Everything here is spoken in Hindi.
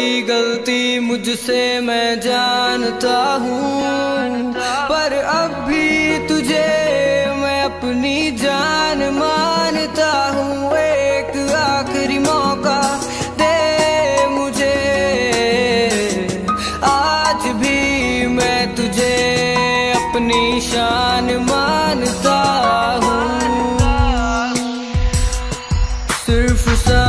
बड़ी गलती मुझसे मैं जानता हूँ। पर अब भी तुझे मैं अपनी जान मानता हूँ। एक आखिरी मौका दे मुझे। आज भी मैं तुझे अपनी शान मानता हूँ। सिर्फ़ सा